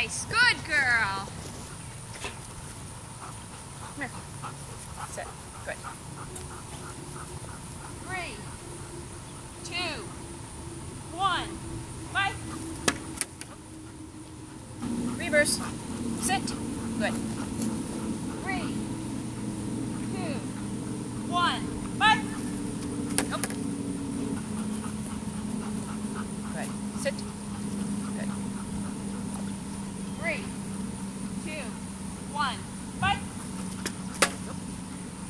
Nice. Good girl. Come here. Sit. Good. Three, two, one. Reverse. Sit. Good. Three, two, one. Bye. Sit.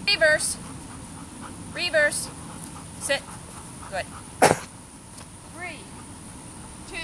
Reverse. Reverse. Sit. Good. Three, two,